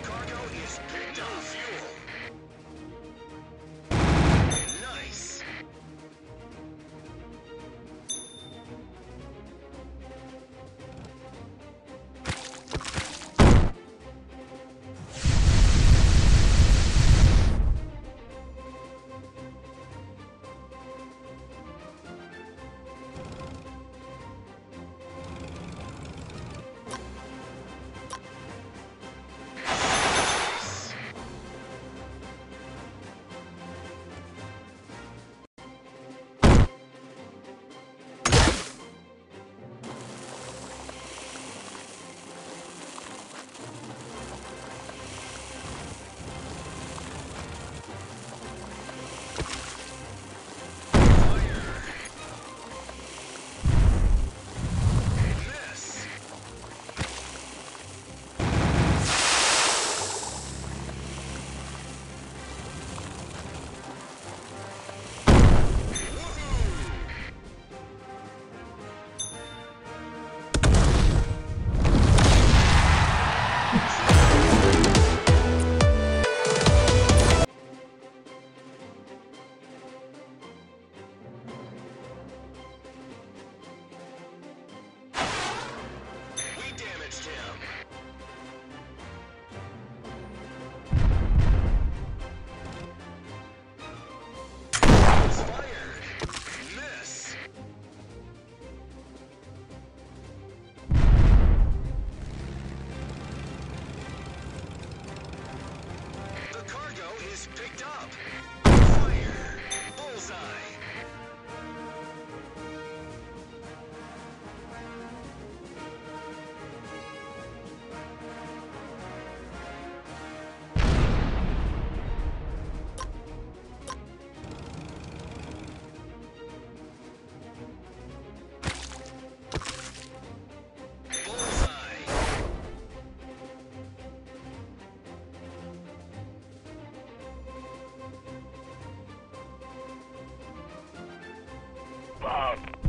cargo is picked off. Above.